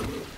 Ooh.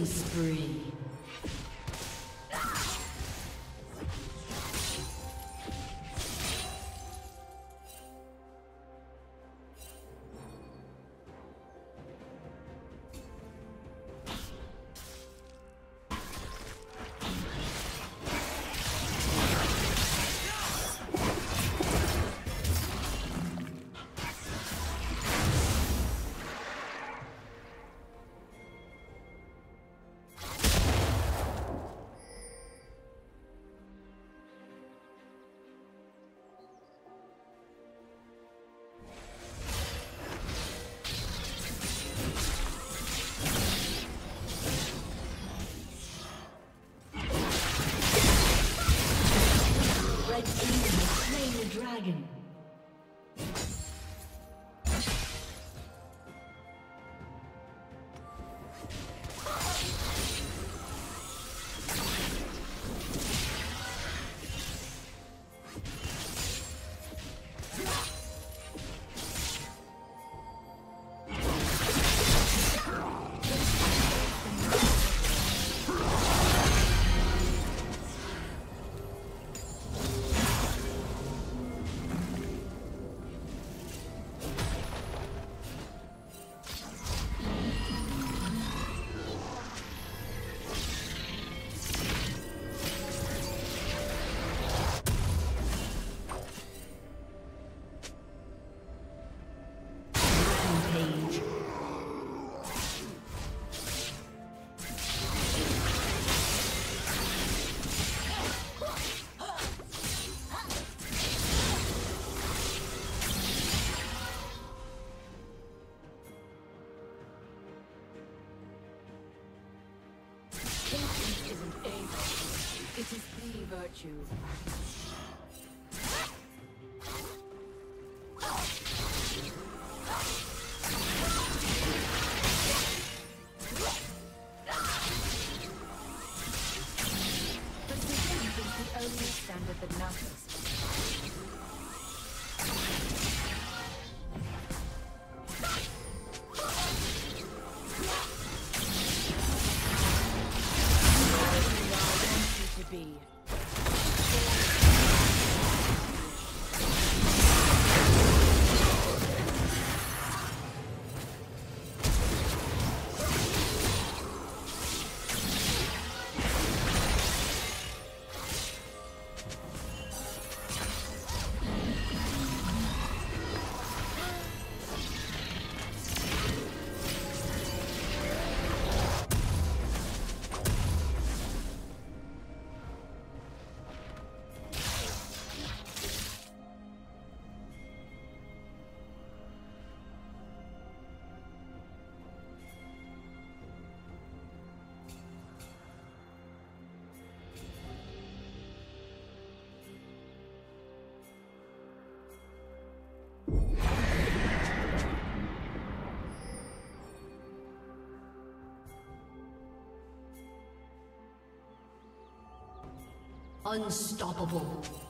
Killing spree. Virtue. Precision Unstoppable.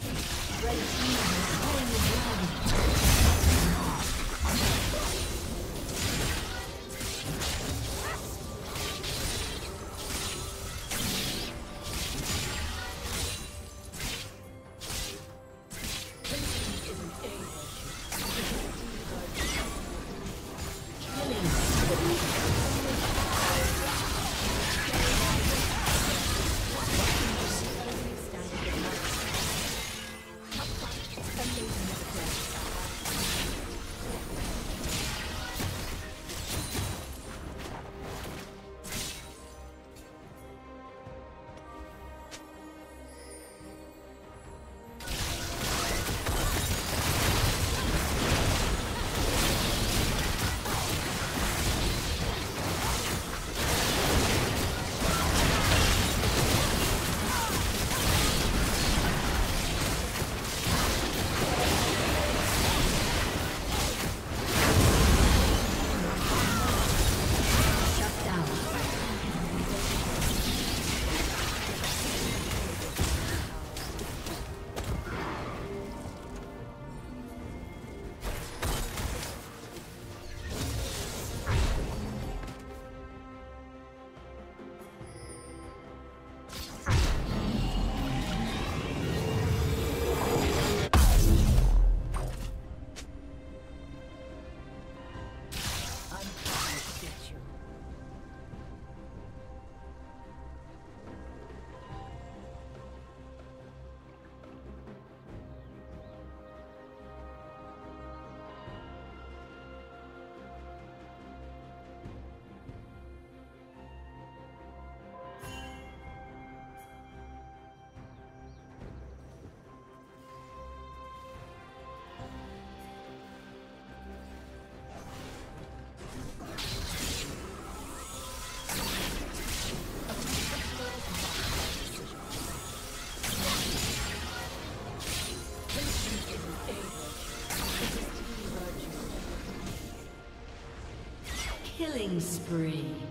Red team Killing spree.